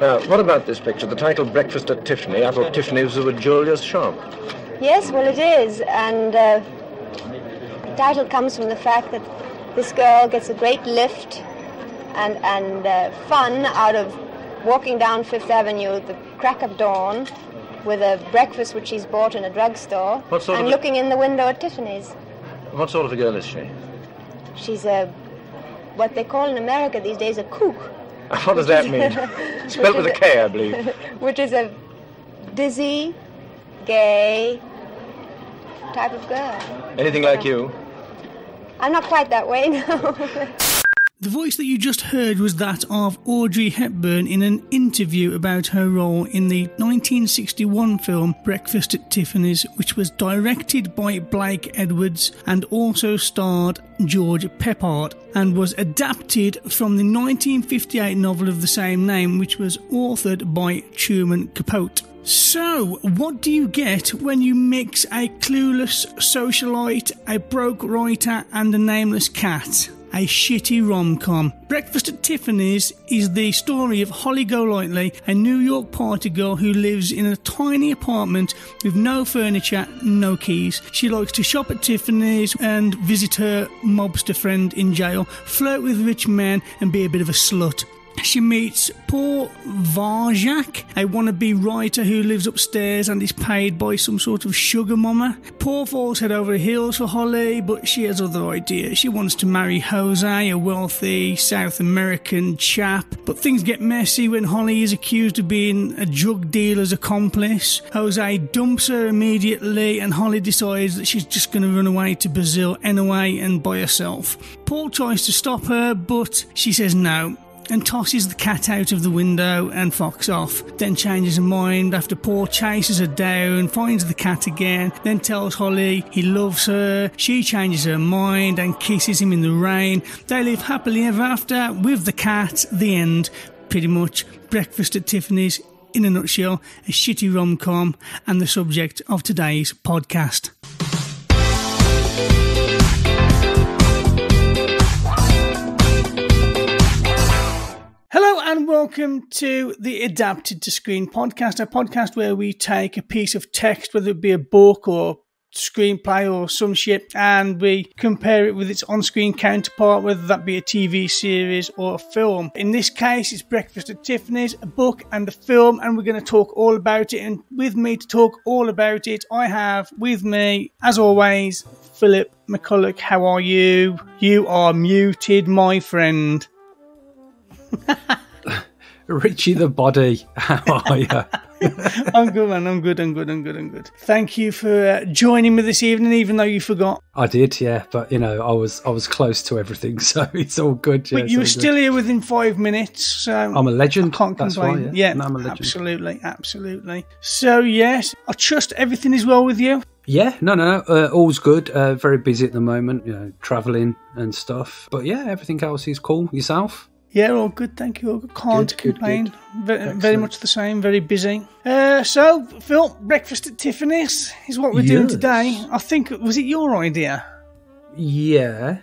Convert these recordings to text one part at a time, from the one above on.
Now, what about this picture? The title Breakfast at Tiffany. I thought Tiffany's was a Julia's shop. Yes, well, it is. And uh, the title comes from the fact that this girl gets a great lift and, and uh, fun out of walking down Fifth Avenue at the crack of dawn with a breakfast which she's bought in a drugstore What sort and of a- looking in the window at Tiffany's. What sort of a girl is she? She's a what they call in America these days a kook, What does that mean? Spelled with a K, I believe. which is a dizzy, gay type of girl. Anything like you? I'm not quite that way now. The voice that you just heard was that of Audrey Hepburn in an interview about her role in the 1961 film Breakfast at Tiffany's, which was directed by Blake Edwards and also starred George Peppard and was adapted from the 1958 novel of the same name, which was authored by Truman Capote. So, what do you get when you mix a clueless socialite, a broke writer, and a nameless cat? A shitty rom com. Breakfast at Tiffany's is the story of Holly Golightly, a New York party girl who lives in a tiny apartment with no furniture, no keys. She likes to shop at Tiffany's and visit her mobster friend in jail, flirt with rich men, and be a bit of a slut. She meets Paul Varjak, a wannabe writer who lives upstairs and is paid by some sort of sugar mama. Paul falls head over heels for Holly, but she has other ideas. She wants to marry Jose, a wealthy South American chap. But things get messy when Holly is accused of being a drug dealer's accomplice. Jose dumps her immediately, and Holly decides that she's just going to run away to Brazil anyway and by herself. Paul tries to stop her, but she says no and tosses the cat out of the window and fucks off. Then changes her mind after Paul chases her down, finds the cat again, then tells Holly he loves her. She changes her mind and kisses him in the rain. They live happily ever after with the cat. The end. Pretty much. Breakfast at Tiffany's. In a nutshell, a shitty rom com and the subject of today's podcast. Hello and welcome to the Adapted to Screen podcast, a podcast where we take a piece of text, whether it be a book or screenplay or some shit, and we compare it with its on screen counterpart, whether that be a TV series or a film. In this case, it's Breakfast at Tiffany's, a book and a film, and we're going to talk all about it. And with me to talk all about it, I have with me, as always, Philip McCulloch. How are you? You are muted, my friend. Richie the body, how are you? I'm good, man. I'm good. I'm good. I'm good. I'm good. Thank you for uh, joining me this evening, even though you forgot. I did, yeah, but you know, I was I was close to everything, so it's all good. Yeah, But you were good. still here within five minutes, so I'm a legend. I can't That's why, complain. yeah. yeah, No, I'm a legend. absolutely, absolutely. So yes, I trust everything is well with you. Yeah, no, no, uh, all's good. Uh, very busy at the moment, you know, traveling and stuff. But yeah, everything else is cool. Yourself? Yeah, all good. Thank you. Good. Can't Good, complain. good. Very, very much the same. Very busy. Uh, so, Phil, breakfast at Tiffany's is what we're doing today. I think was it your idea? Yeah.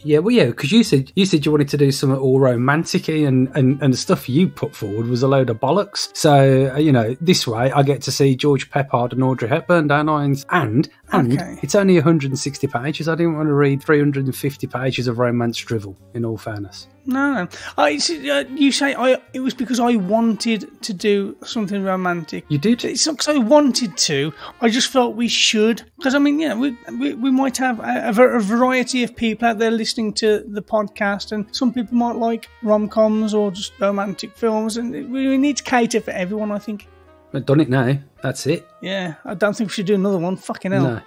Yeah, well, yeah, because you said you said you wanted to do something all romantic and, and, and the stuff you put forward was a load of bollocks. So, uh, you know, this way I get to see George Peppard and Audrey Hepburn, don't I? And, and, Okay. it's only 160 pages. I didn't want to read 350 pages of romance drivel, in all fairness. No, no. I, uh, you say I. It was because I wanted to do something romantic. You did? It's not because I wanted to. I just felt we should. Because I mean, yeah, we we, we might have a, a a variety of people out there listening to the podcast, and some people might like rom coms or just romantic films, and we need to cater for everyone. I think. I've done it now. Eh? That's it. Yeah, I don't think we should do another one. Fucking hell.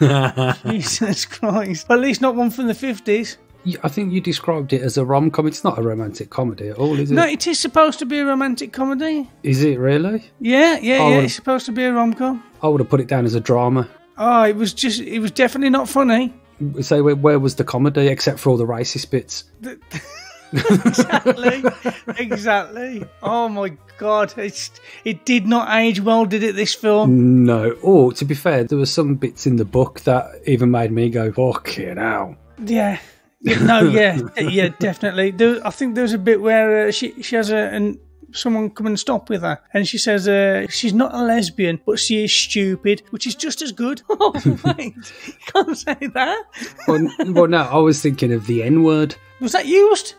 No. Jesus Christ. At least not one from the fifties. I think you described it as a rom com. It's not a romantic comedy at all, is it? No, it is supposed to be a romantic comedy. Is it really? Yeah, yeah, Oh, yeah. It's supposed to be a rom com. I would have put it down as a drama. Oh, it was just, it was definitely not funny. So where, where was the comedy except for all the racist bits? exactly, exactly. Oh my god, it's, it did not age well, did it? This film. No. Or to be fair, there were some bits in the book that even made me go, "Fucking hell!" Yeah. Yeah, no, yeah, yeah, definitely. There, I think there was a bit where uh, she she has a, an someone come and stop with her, and she says uh, she's not a lesbian, but she is stupid, which is just as good. Oh, wait, can't say that. well, well, no, I was thinking of the N word Was that used?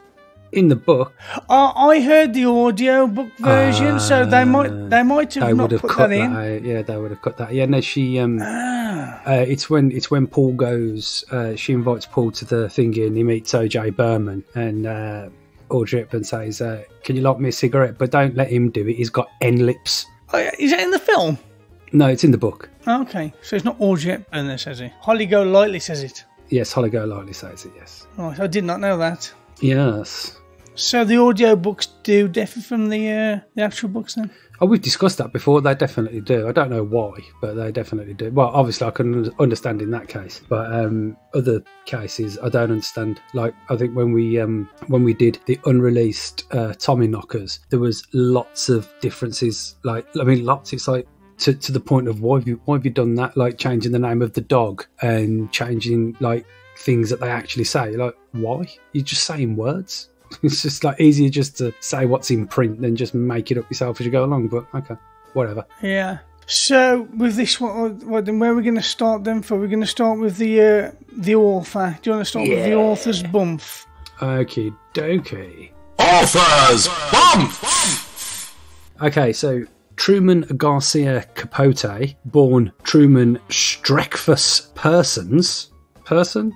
In the book. Uh, I heard the audio book version, so they might they might have They not would have put cut that that, in. out. Yeah, they would have cut that. Yeah, no, she. Um, Ah. uh, it's when it's when Paul goes. Uh, she invites Paul to the thingy, and he meets OJ Berman, and uh, Audrey Hepburn says, uh, "Can you light me a cigarette?" But don't let him do it. He's got N lips. Oh, is that in the film? No, it's in the book. Okay, so it's not Audrey Hepburn that says it. Holly Golightly says it. Yes, Holly Golightly says it. Yes. Right, I did not know that. Yes. So the audio books do differ from the uh, the actual books then? Oh, we've discussed that before. They definitely do. I don't know why, but they definitely do. Well, obviously, I can understand in that case, but um, other cases, I don't understand. Like, I think when we um, when we did the unreleased uh, Tommyknockers, there was lots of differences. Like, I mean, lots. It's like to, to the point of why have you why have you done that? Like changing the name of the dog and changing like things that they actually say. Like, why? You're just saying words. It's just like easier just to say what's in print than just make it up yourself as you go along. But okay, whatever. Yeah. So with this one, what, then where are we going to start then? For we're going to start with the uh, the author. Do you want to start with the author's bump? Okay, dokie. Authors Bump! Okay, so Truman Garcia Capote, born Truman Streckfus Persons. Person?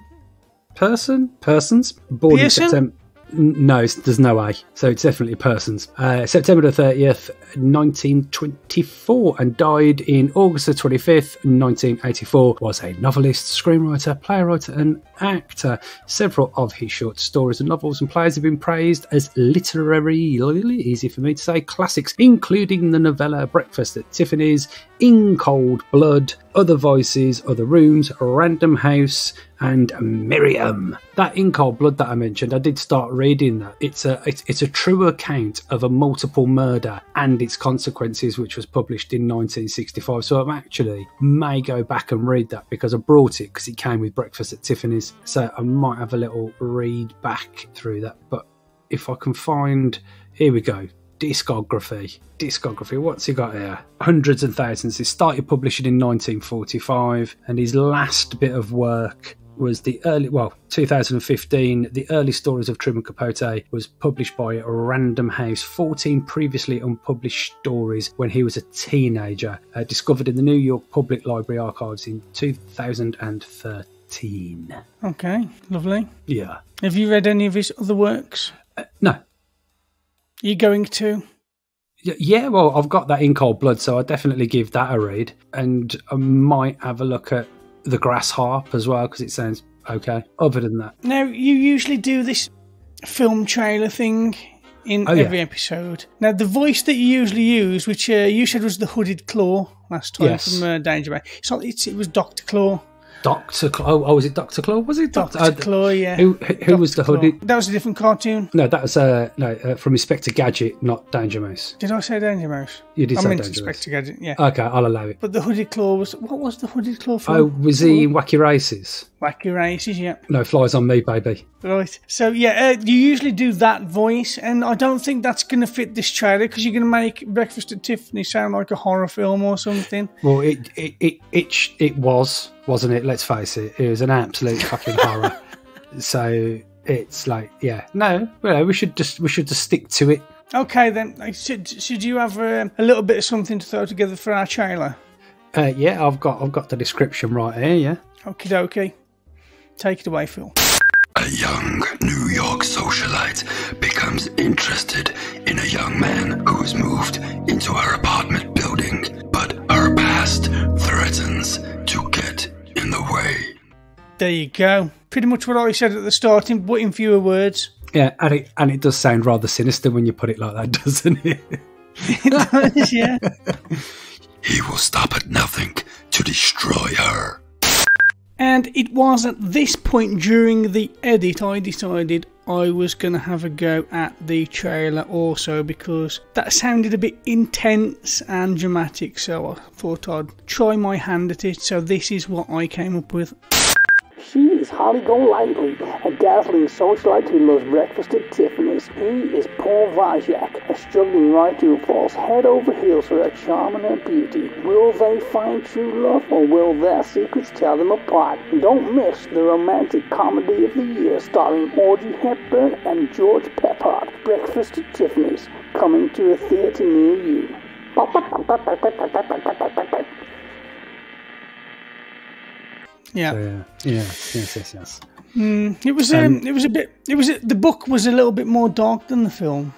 Person? Persons? Born Pearson? in September. No, there's no A, so it's definitely persons. Uh, September the 30th, 1924, and died in August the 25th, 1984. Was a novelist, screenwriter, playwright, and actor. Several of his short stories and novels and plays have been praised as literary, easy for me to say, classics, including the novella Breakfast at Tiffany's, In Cold Blood, Other Voices, Other Rooms, Random House, and Miriam. That In Cold Blood that I mentioned, I did start reading that. It's a it's, it's a true account of a multiple murder and its consequences, which was published in 1965. So I'm actually may go back and read that because I brought it because it came with Breakfast at Tiffany's. So I might have a little read back through that. But if I can find, here we go discography. Discography, what's he got here? Hundreds and thousands. He started publishing in 1945, and his last bit of work was the early, well, 2015. The early stories of Truman Capote was published by Random House. 14 previously unpublished stories when he was a teenager, uh, discovered in the New York Public Library archives in 2013. Okay, lovely. Yeah. Have you read any of his other works? No, Are you going to? Yeah, well, I've got that in cold blood, so I definitely give that a read, and I might have a look at the grass harp as well because it sounds okay. Other than that, Now, you usually do this film trailer thing in Oh, yeah. every episode. Now, the voice that you usually use, which uh, you said was the Hooded Claw last time Yes. from uh, Danger Bay, it's not, it's, it was Doctor Claw. Doctor Claw. Oh, oh, was it Doctor Claw? Was it Doctor uh, Claw, yeah. Who who, was the hoodie? That was a different cartoon. No, that was uh, no uh, from Inspector Gadget, not Danger Mouse. Did I say Danger Mouse? You did I say meant Danger Mouse. Inspector Gadget, yeah. Okay, I'll allow it. but the Hooded Claw was. What was the Hooded Claw for? Oh, was he in Wacky Races? Wacky Races, yeah. No, Flies on Me, baby. Right. So, yeah, uh, you usually do that voice, and I don't think that's going to fit this trailer because you're going to make Breakfast at Tiffany sound like a horror film or something. Well, it it it it, it was, wasn't it? Let's face it, it was an absolute fucking horror. So it's like, yeah, no, well, we should just we should just stick to it. Okay, then. Should, should you have um, a little bit of something to throw together for our trailer? Uh, yeah, I've got I've got the description right here. Yeah, Okie dokie. Take it away, Phil. A young New York socialite becomes interested in a young man who's moved into her apartment building, but her past threatens to get in the way. There you go. Pretty much what I said at the starting, but in fewer words. yeah, and it and it does sound rather sinister when you put it like that, doesn't it? it does, yeah. He will stop at nothing to destroy her. And it was at this point during the edit I decided I was going to have a go at the trailer also because that sounded a bit intense and dramatic, so I thought I'd try my hand at it. So this is what I came up with. She is Holly Golightly, a dazzling socialite who loves breakfast at Tiffany's. He is Paul Varjak, a struggling writer who falls head over heels for her charm and her beauty. Will they find true love, or will their secrets tear them apart? Don't miss the romantic comedy of the year starring Audrey Hepburn and George Peppard, Breakfast at Tiffany's, coming to a theatre near you. Yeah. So, yeah, yeah, yes, yes, yes. It was um, it was a bit it was the book was a little bit more dark than the film.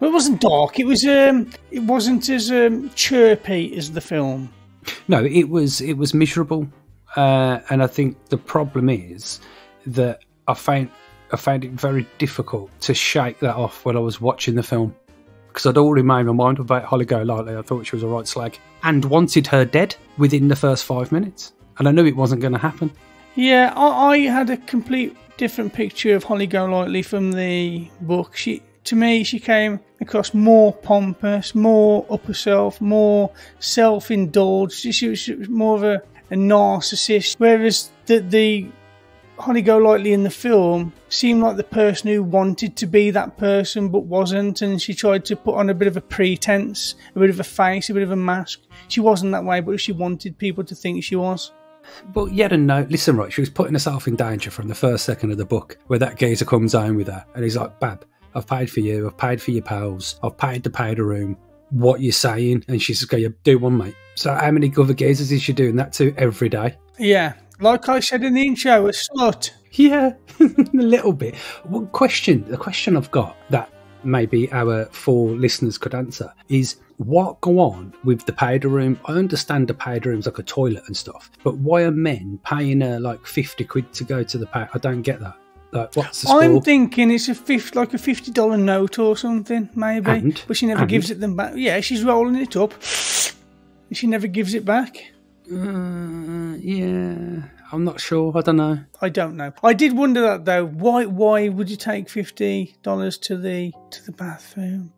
Well, it wasn't dark. It was um, it wasn't as um, chirpy as the film. No, it was it was miserable, uh, and I think the problem is that I found I found it very difficult to shake that off when I was watching the film because I'd already made my mind about Holly Golightly. I thought she was a right slag and wanted her dead within the first five minutes, and I knew it wasn't going to happen. Yeah, I, I had a complete different picture of Holly Golightly from the book. She, to me, she came across more pompous, more upper self, more self-indulged. She, she was- she was more of a, a narcissist, whereas the the Holly Golightly in the film seemed like the person who wanted to be that person but wasn't, and she tried to put on a bit of a pretense, a bit of a face, a bit of a mask. She wasn't that way, but she wanted people to think she was. But yet and no, listen, right, she was putting herself in danger from the first second of the book, where that geezer comes home with her, and he's like, "Bab, I've paid for you, I've paid for your pals, I've paid to pay the room. What you saying?" And she's going, "Yeah, do one, mate." So how many other geezers is she doing that to every day? Yeah, like I said in the intro, a slut. Yeah, a little bit. One question, the question I've got that maybe our four listeners could answer is what go on with the powder room? I understand the powder room's like a toilet and stuff, but why are men paying her like 50 quid to go to the powder? I don't get that. Like, what's the score? I'm thinking it's a fifth, like a fifty dollar note or something, maybe. And? but she never And? gives it them back. Yeah, she's rolling it up. and She never gives it back. Uh, yeah, I'm not sure. I don't know. I don't know. I did wonder that though. Why? Why would you take fifty dollars to the to the bathroom?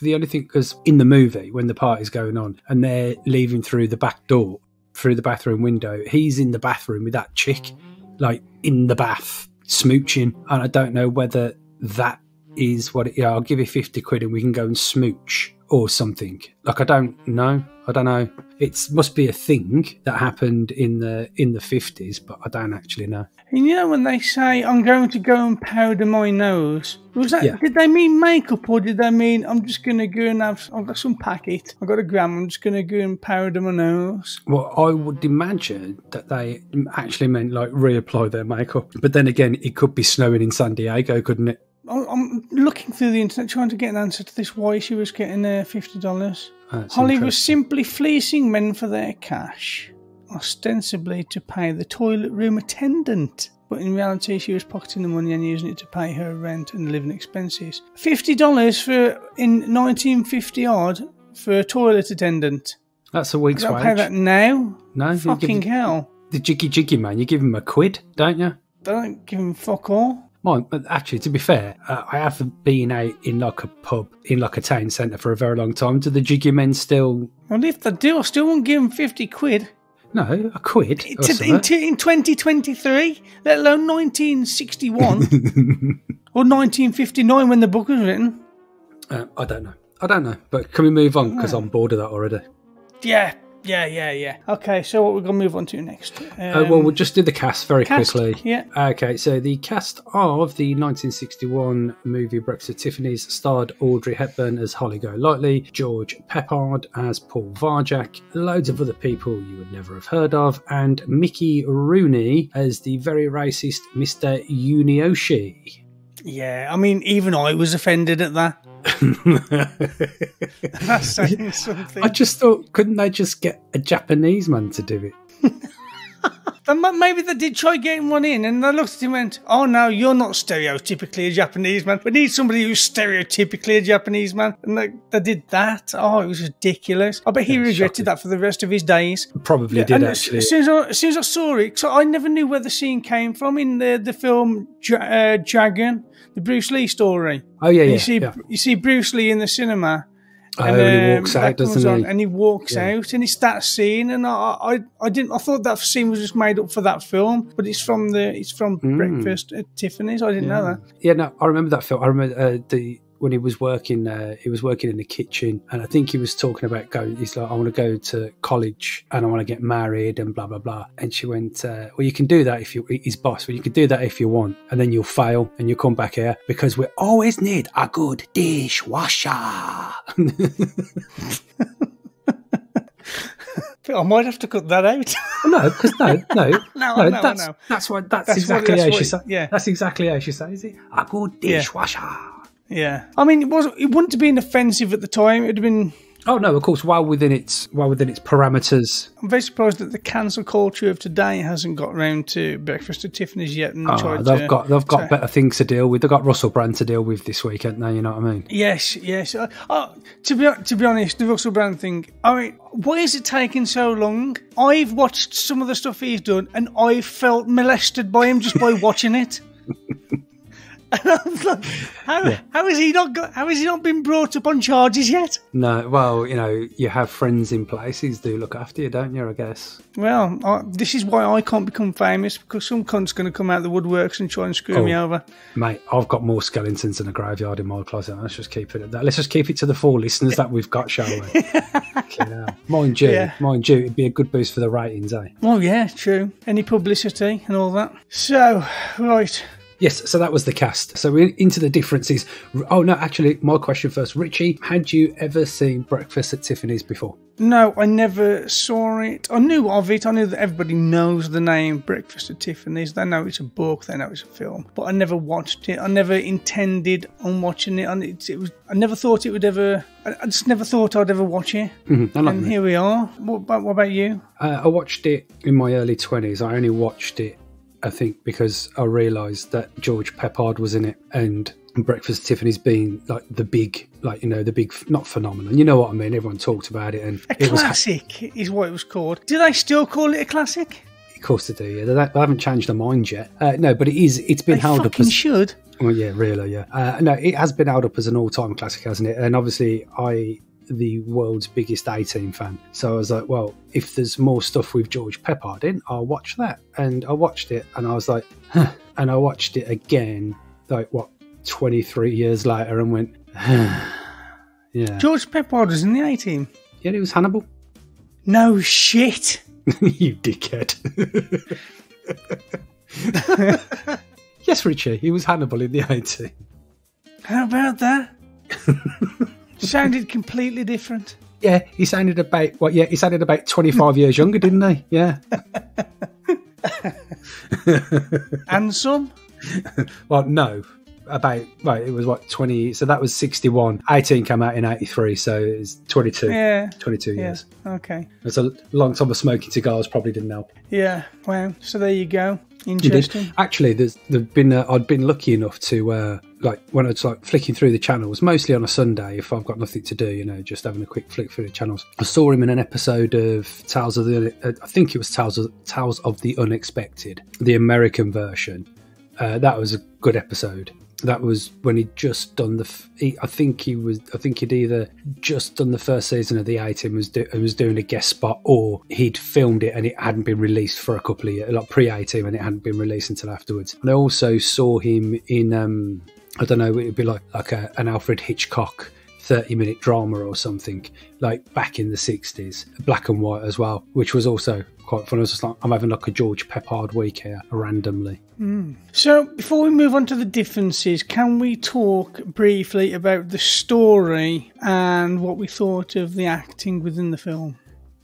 The only thing, because in the movie, when the party's going on and they're leaving through the back door, through the bathroom window, he's in the bathroom with that chick, like in the bath, smooching. And I don't know whether that is what it, yeah, I'll give you 50 quid and we can go and smooch or something. Like, I don't know. I don't know. It must be a thing that happened in the in the 50s, but I don't actually know. And you know when they say I'm going to go and powder my nose, was that Yeah. did they mean makeup or did they mean I'm just going to go and have I've got some packet, I've got a gram, I'm just going to go and powder my nose. Well, I would imagine that they actually meant like reapply their makeup. But then again, it could be snowing in San Diego, couldn't it? I'm looking through the internet trying to get an answer to this. Why she was getting uh, fifty dollars? That's Holly was simply fleecing men for their cash, ostensibly to pay the toilet room attendant. But in reality, she was pocketing the money and using it to pay her rent and living expenses. Fifty dollars for in 1950 odd for a toilet attendant. That's a week's wage. pay that now. No, Fucking give hell! the jiggy jiggy man. You give him a quid, don't you? They don't give him fuck all. Well, actually, to be fair, uh, I haven't been out in like a pub in like a town centre for a very long time. Do the jiggy men still? Well, if they do, I still won't give him fifty quid. No, a quid. to, in, t- in 2023, let alone 1961 or 1959 when the book was written. Uh, I don't know. I don't know. But can we move on? Because I'm bored of that already. Yeah, yeah, yeah, yeah. Okay, so what we're going to move on to next? Um, Uh, well, we'll just do the cast very cast, quickly. yeah. Okay, so the cast of the 1961 movie Breakfast at Tiffany's starred Audrey Hepburn as Holly Golightly, George Peppard as Paul Varjak, loads of other people you would never have heard of, and Mickey Rooney as the very racist Mr. Yunioshi. yeah, I mean, even I was offended at that. That's saying something. I just thought, couldn't they just get a Japanese man to do it? Maybe they did try getting one in, and they looked at him and went, "Oh no, you're not stereotypically a Japanese man. We need somebody who's stereotypically a Japanese man." And they, they did that. Oh, it was ridiculous. I bet he Yeah, regretted shocking. that for the rest of his days. Probably did and actually. As soon as, I, as soon as I saw it, so I never knew where the scene came from in the the film uh, Dragon, the Bruce Lee story. Oh yeah, yeah. you see, yeah. you see Bruce Lee in the cinema, Oh, and he walks that out, doesn't on, he? And he walks Yeah. out, and it's that scene. And I, I, I didn't. I thought that scene was just made up for that film, but it's from the. It's from Hmm. Breakfast at Tiffany's. I didn't know that. Yeah, no, I remember that film. I remember uh, the when he was working. Uh, he was working in the kitchen, and I think he was talking about going. He's like, I want to go to college and I want to get married and blah blah blah. And she went, uh, Well, you can do that if you. His boss, well, you can do that if you want, and then you'll fail and you'll come back here because we always need a good dishwasher. I might have to cut that out. no, because no, no, No, know, I that's know. that's what that's, That's what- exactly that's how she said. yeah. that's exactly how she says it. A good dishwasher. yeah, I mean, it wasn't. It wouldn't have been offensive at the time. It'd have been. Oh no, of course, well within its well within its parameters. I'm very surprised that the cancel culture of today hasn't got round to Breakfast at Tiffany's yet. And Oh, they've to, got they've got to- better things to deal with. They've got Russell Brand to deal with this week, haven't they? You know what I mean? Yes, yes. Uh, uh, to be to be honest, the Russell Brand thing. I mean, why is it taking so long? I've watched some of the stuff he's done, and I felt molested by him just by watching it. And I was like, how, how is he not got, how has he not been brought up on charges yet? No, well, you know, you have friends in places do look after you, don't you? I guess. Well, I, this is why I can't become famous because some cunt's going to come out the woodworks and try and screw me Oh. over. Mate, I've got more skeletons in a graveyard in my closet. Let's just keep it at that. Let's just keep it to the four listeners that we've got, shall we? Mind you, Yeah. mind you, it'd be a good boost for the ratings, eh? Oh yeah, true. Any publicity and all that. So, right. Yes, so that was the cast. So we're into the differences. Oh no, actually, my question first, Richie, had you ever seen Breakfast at Tiffany's before? No, I never saw it. I knew of it. I knew that everybody knows the name Breakfast at Tiffany's. They know it's a book. They know it's a film. But I never watched it. I never intended on watching it. And it, it was. I never thought it would ever. I, I just never thought I'd ever watch it. Like And here we are. What about, what about you? Uh, I watched it in my early 20s. I only watched it, I think, because I realised that George Peppard was in it and Breakfast Tiffany's being like the big, like, you know, the big, not phenomenon. You know what I mean? Everyone talked about it and A it was, classic is what it was called. Do they still call it a classic? of course they do, yeah. They, they haven't changed their mind yet. Uh, no, but it is, it's been They held up as. should. Well, yeah, really, yeah. Uh, no, it has been held up as an all-time classic, hasn't it? And obviously, I the world's biggest A Team fan, so I was like, well, if there's more stuff with George Peppard in, I'll watch that. And I watched it, and I was like, huh. and I watched it again, like what, 23 years later, and went, yeah, George Peppard was in the A team. yeah, it was Hannibal. No shit. you dickhead. yes, Richie, he was Hannibal in the A Team. How about that? Sounded completely different. Yeah, he sounded about well, yeah, he sounded about twenty five years younger, didn't he? Yeah. And some. Well, no, about well, it was what twenty. So that was sixty one. A Team came out in eighty three, so it's 22, Yeah. 22 Yeah. years. Okay. It's a long time of smoking cigars. Probably didn't help. Yeah. Wow. So there you go. Interesting. Actually, there's there've been uh, I'd been lucky enough to uh, like when I was like flicking through the channels, mostly on a Sunday if I've got nothing to do, you know, just having a quick flick through the channels. I saw him in an episode of Tales of the uh, I think it was Tales of Tales of the Unexpected, the American version. Uh, that was a good episode. That was when he'd just done the. He, I think he was. I think he'd either just done the first season of the A Team was do, and was doing a guest spot, or he'd filmed it and it hadn't been released for a couple of years, like pre A Team, and it hadn't been released until afterwards. And I also saw him in. um I don't know. It'd be like like a, an Alfred Hitchcock. 30 minute drama or something like back in the 60s black and white as well which was also quite fun. I was just like I'm having like a George Peppard week here randomly. Hmm. So before we move on to the differences, can we talk briefly about the story and what we thought of the acting within the film?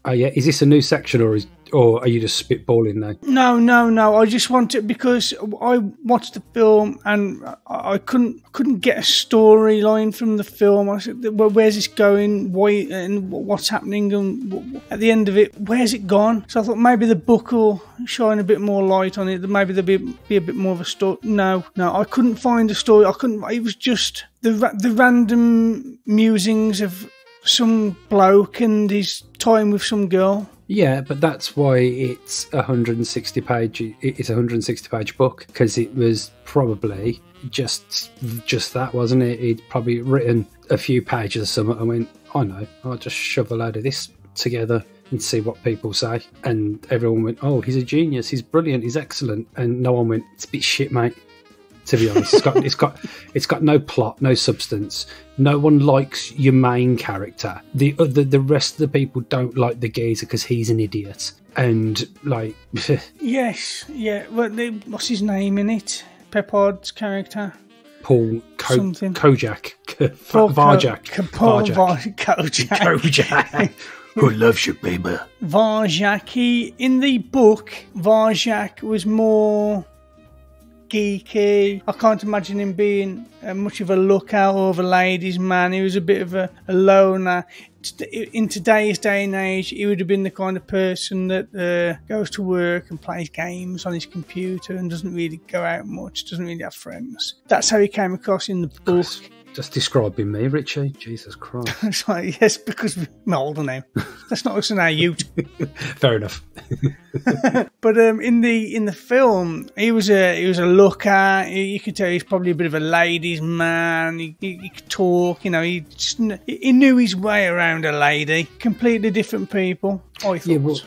Oh yeah, is this a new section or is or are you just spitballing now? No, no, no. I just want it because I watched the film and I couldn't couldn't get a storyline from the film. I said, "Well, "Where's this going? Why and what's happening?" And at the end of it, where's it gone? So I thought maybe the book will shine a bit more light on it. Maybe there'll be, be a bit more of a story. No, no, I couldn't find a story. I couldn't. It was just the the random musings of some bloke and his time with some girl. Yeah, but that's why it's a 160 page. It's a 160 page book because it was probably just just that, wasn't it? He'd probably written a few pages of something and went, I know, I'll just shove a load of this together and see what people say. And everyone went, oh, he's a genius, he's brilliant, he's excellent. And no one went, it's a bit shit, mate. To be honest, it's got it's got it's got no plot, no substance. No one likes your main character. The uh, the, the rest of the people don't like the geezer because he's an idiot. And like, Yes, yeah. Well, they, what's his name in it? Peppard's character. Paul Ko- Something. Kojak, Paul Varjak, Ko- Paul Varjak. Var- Kojak. Kojak. Who loves you, baby? Varjak. He in the book, Varjak was more geeky. I can't imagine him being uh, much of a lookout or a ladies' man. He was a bit of a, a loner. In today's day and age, he would have been the kind of person that uh, goes to work and plays games on his computer and doesn't really go out much, doesn't really have friends. That's how he came across in the book. Just describing me, Richie. Jesus Christ. It's like, yes, because I'm older now. That's not listen how you. Fair enough. But um, in the in the film, he was a he was a looker. You you could tell he's probably a bit of a ladies' man. He, he, he could talk. You know, he just he knew his way around a lady. Completely different people. I thought. Yeah, well,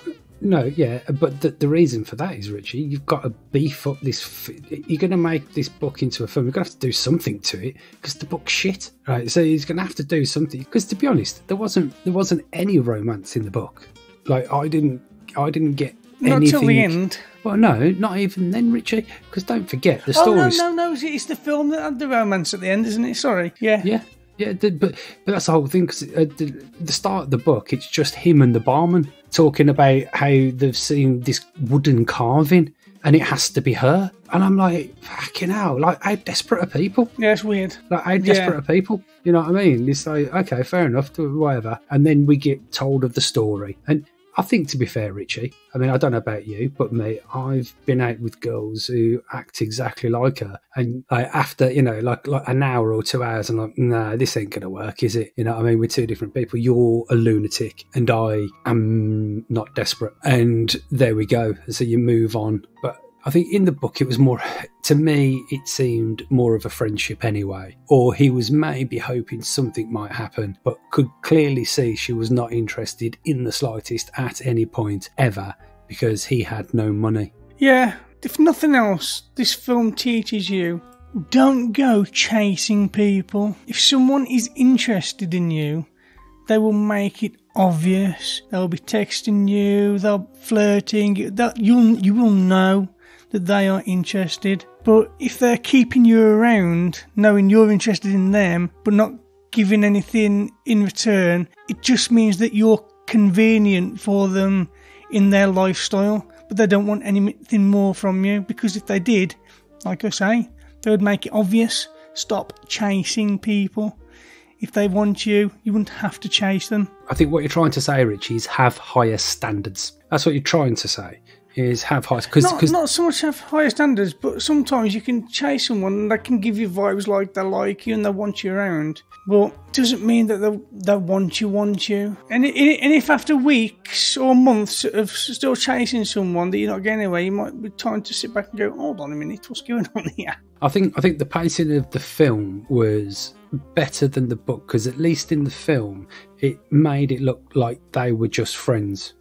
no, yeah, but the, the reason for that is, Richie, you've got to beef up this. F- you're going to make this book into a film. You're going to have to do something to it because the book's shit, right? So he's going to have to do something. Because to be honest, there wasn't there wasn't any romance in the book. Like I didn't I didn't get Not anything. till the end. Well, no, not even then, Richie. Because don't forget the story. Oh no no no! It's- It's the film that had the romance at the end, isn't it? Sorry. Yeah. Yeah, yeah, but but that's the whole thing. Because at uh, the, the start of the book, it's just him and the barman talking about how they've seen this wooden carving, and it has to be her. And I'm like, fucking hell! Like, how desperate are people? Yeah, it's weird. Like, how desperate are people? You know what I mean? It's like, okay, fair enough, whatever. And then we get told of the story, and. I think, to be fair, Richie, I mean, I don't know about you, but me, I've been out with girls who act exactly like her. And like, after, you know, like, like an hour or two hours, I'm like, nah, this ain't going to work, is it? You know I mean? We're two different people. You're a lunatic and I am not desperate. And there we go. So you move on. But I think in the book, it was more, to me, it seemed more of a friendship anyway. Or he was maybe hoping something might happen, but could clearly see she was not interested in the slightest at any point ever because he had no money. Yeah. If nothing else, this film teaches you don't go chasing people. If someone is interested in you, they will make it obvious. They'll be texting you, they'll flirting. They'll, you'll you will know that they are interested. But if they're keeping you around, knowing you're interested in them, but not giving anything in return, it just means that you're convenient for them in their lifestyle. But they don't want anything more from you because if they did, like I say, they would make it obvious. Stop chasing people. If they want you, you wouldn't have to chase them. I think what you're trying to say, Richie, is have higher standards. That's what you're trying to say. Is have higher because Not, not so much have higher standards, but sometimes you can chase someone and they can give you vibes like they like you and they want you around. But it doesn't mean that they, they want you, want you. And, and if after weeks or months of still chasing someone that you're not getting anywhere, you might be time to sit back and go, hold on a minute, what's going on here? I think I think the pacing of the film was better than the book because at least in the film it made it look like they were just friends.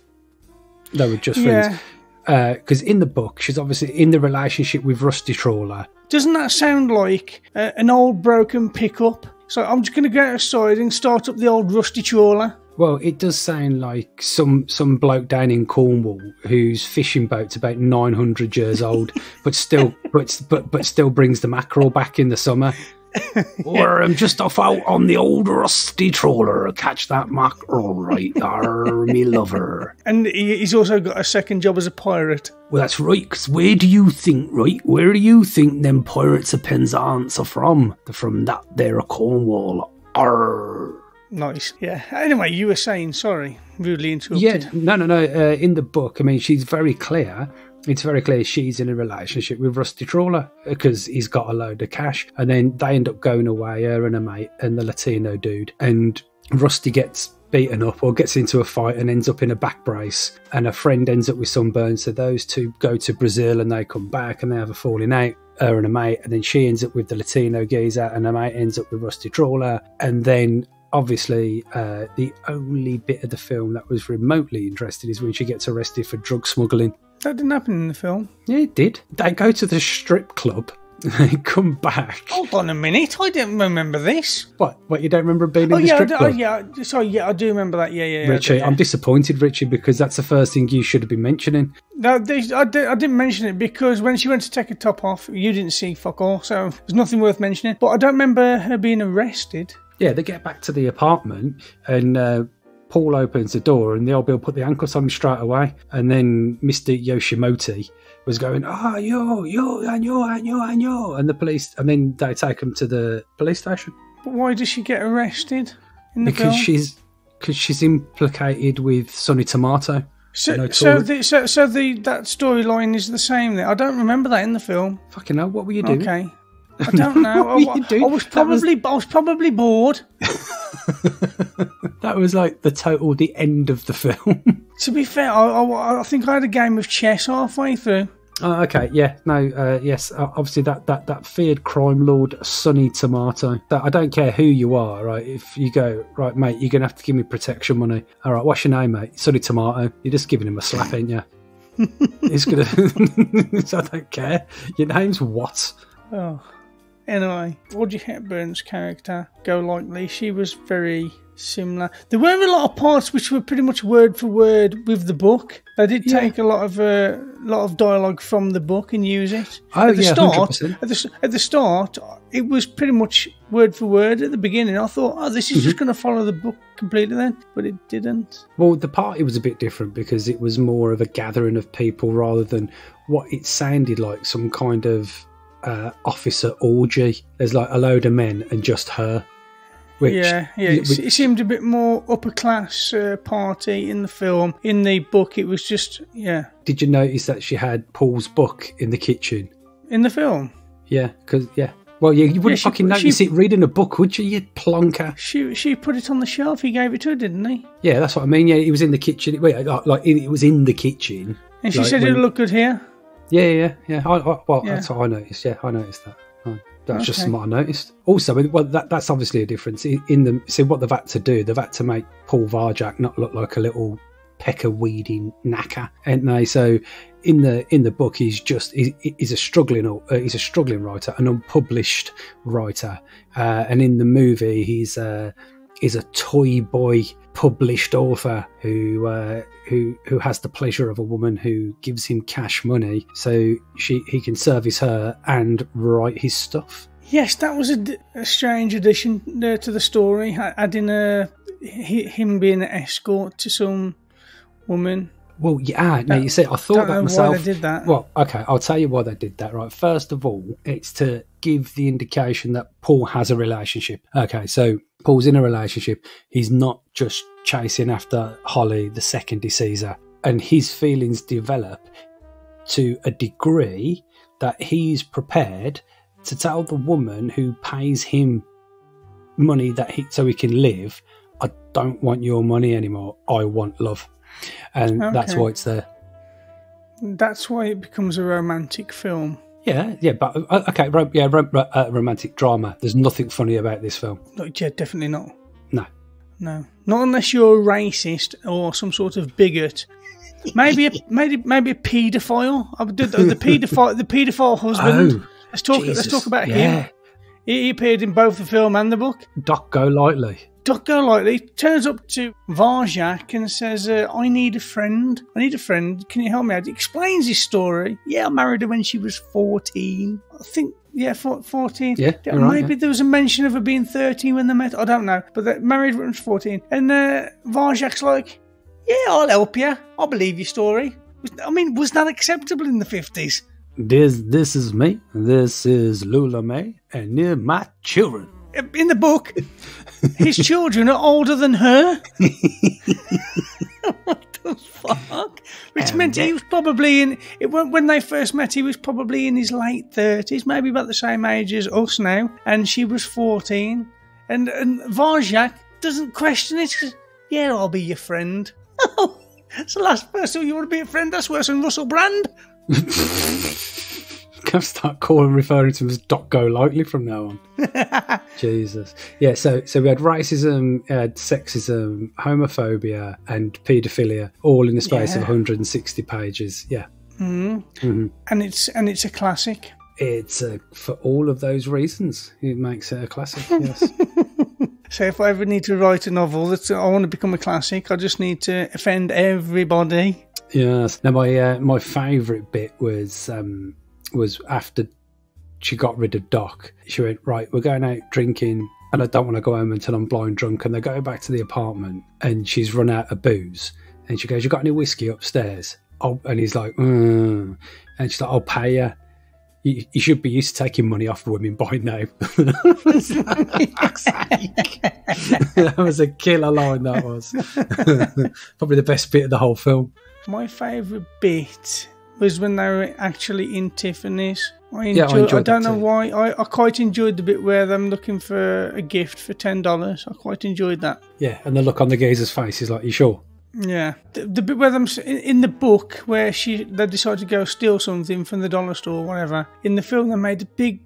They were just friends. Because in the book, she's obviously in the relationship with Rusty Trawler. Doesn't that sound like uh, an old broken pickup? So I'm just going to go outside and start up the old rusty trawler. Well, it does sound like some some bloke down in Cornwall whose fishing boat's about nine hundred years old, but still but but but still brings the mackerel back in the summer. or I'm just off out on the old rusty trawler, catch that mackerel right there, me lover. And he's also got a second job as a pirate. Well, that's right, 'cause where do you think, right? Where do you think them pirates of Penzance are from? They're from that there Cornwall. Arr. Nice. Yeah. Anyway, you were saying, sorry, rudely Yeah, no, no, no. Uh, in the book, I mean, she's very clear. It's very clear she's in a relationship with Rusty Trawler because he's got a load of cash. And then they end up going away, her and a mate and the Latino dude. And Rusty gets beaten up or gets into a fight and ends up in a back brace. And a friend ends up with sunburn. So those two go to Brazil and they come back and they have a falling out. Her and a mate. And then she ends up with the Latino geezer and her mate ends up with Rusty Trawler. And then obviously, uh, the only bit of the film that was remotely interesting is when she gets arrested for drug smuggling. That didn't happen in the film. Yeah, it did. They go to the strip club. They come back. Hold on a minute. I didn't remember this. What? What? You don't remember being in Oh the yeah, I strip oh, club? yeah. Sorry, yeah, I do remember that. Yeah, yeah. yeah. Richie, yeah. I'm disappointed, Richie, because that's the first thing you should have been mentioning. No, I, did, I didn't mention it because when she went to take her top off, you didn't see fuck all, so there's nothing worth mentioning. But I don't remember her being arrested. Yeah, they get back to the apartment and uh, Paul opens the door and the old Bill put the handcuffs on straight away. And then Mr. Yoshimoto was going, oh, yo, yo, and yo, and yo, and yo. And the police, and then they take him to the police station But why does she get arrested in the because film? she's because she's implicated with Sonny Tomato. so, so, the, so, so the that storyline is the same. There, I don't remember that in the film. Fucking hell, what were you doing? Okay, I don't know. I? I was That was- probably I was probably bored. That was like the total, the end of the film. To be fair, I, I, I think I had a game of chess halfway through. Oh, okay, yeah, no, uh, yes, uh, obviously that, that, that feared crime lord, Sonny Tomato. That I don't care who you are, right? If you go, right, mate, you're gonna have to give me protection money. All right, what's your name, mate? Sonny Tomato. You're just giving him a slap, ain't you? He's gonna. I don't care. Your name's what? Oh. Anyway, Audrey Hepburn's character, Golightly, she was very similar. There were a lot of parts which were pretty much word for word with the book. They did Yeah. take a lot of uh, lot of dialogue from the book and use it. Oh, at the yeah, start, 100%. at the, at the start, it was pretty much word for word at the beginning. I thought, oh, this is Mm-hmm. just going to follow the book completely then, but it didn't. Well, the party was a bit different because it was more of a gathering of people rather than what it sounded like some kind of uh, officer orgy. There's like a load of men and just her. Which, Yeah, yeah. It, which- it seemed a bit more upper class uh, party in the film. In the book, it was just yeah. did you notice that she had Paul's book in the kitchen? In the film, Yeah, because yeah. Well, yeah, you wouldn't she- fucking she- notice it reading a book, would you? You plonker. she she put it on the shelf. He gave it to her, didn't he? Yeah, that's what I mean. Yeah, it was in the kitchen. Wait, like, like it was in the kitchen. And she Like said when- it'll look good here. Yeah, yeah, yeah. I, I, well, Yeah. that's what I noticed. Yeah, I noticed that. Oh, That's just Okay. what I noticed. Also, well, that, that's obviously a difference in, the. See what they've had to do. They've had to make Paul Varjak not look like a little pecker weeding knacker, ain't they? So, in the in the book, he's just he, he's a struggling uh, he's a struggling writer, an unpublished writer, uh, and in the movie, he's uh, he's a toy boy published author who uh, who who has the pleasure of a woman who gives him cash money so she he can service her and write his stuff. Yes, that was a strange addition uh, to the story, adding a him being an escort to some woman. Well, yeah, ah, no, you see, I thought that myself. they did that. Well, okay, I'll tell you why they did that. Right, first of all, it's to give the indication that Paul has a relationship. Okay, so Paul's in a relationship. He's not just chasing after Holly the second he sees her, and his feelings develop to a degree that he's prepared to tell the woman who pays him money that he so he can live, I don't want your money anymore. I want love. And that's why it's there. That's why it becomes a romantic film. Yeah, yeah, but uh, okay, ro- yeah, ro- uh, romantic drama. There's nothing funny about this film. No, yeah, definitely not. No. No, not unless you're a racist or some sort of bigot. Maybe a maybe maybe a paedophile. I would do the, the paedophile the paedophile husband. Oh, let's talk. Let's talk about Yeah. him. He, he appeared in both the film and the book. Doc Golightly. Doc Golightly turns up to Varjak and says, uh, I need a friend. I need a friend. Can you help me out? He explains his story. Yeah, I married her when she was 14. I think, yeah, 14. Yeah, you're right, Maybe yeah. there was a mention of her being 13 when they met. I don't know. But they married when she was 14. And uh, Varjak's like, Yeah, I'll help you. I believe your story. I mean, was that acceptable in the 50s? This this is me. This is Lula May, and they're my children. in the book, his children are older than her. what the fuck? Which meant he was probably in. It, when they first met, he was probably in his late thirties, maybe about the same age as us now, and she was fourteen. And and Varjak doesn't question it. Yeah, I'll be your friend. That's the last person you want to be a friend. That's worse than Russell Brand. gonna start calling, referring to him as Doc Go Lightly from now on. Jesus. Yeah. So, so we had racism, had sexism, homophobia, and paedophilia, all in the space of 160 pages. Yeah. and it's and it's a classic. It's uh, for all of those reasons. It makes it a classic. Yes. So if I ever need to write a novel that I want to become a classic, I just need to offend everybody. yes. Now, my uh, my favourite bit was um, was after she got rid of Doc. She went right. We're going out drinking. And I don't want to go home until I'm blind drunk. And they're going back to the apartment, and she's run out of booze. And she goes, "You got any whiskey upstairs?" Oh, and he's like, mm. and she's like, "I'll pay you." You, you should be used to taking money off women by now. that was a killer line. That was probably the best bit of the whole film. My favourite bit was when they were actually in Tiffany's. I, Yeah, I enjoy, I, don't know too. why. I, I quite enjoyed the bit where them looking for a gift for ten dollars. I quite enjoyed that. Yeah, and the look on the gazer's face is like, "You sure?" Yeah, the, the bit where them in, in the book where she they decide to go steal something from the dollar store, or whatever. In the film, they made a big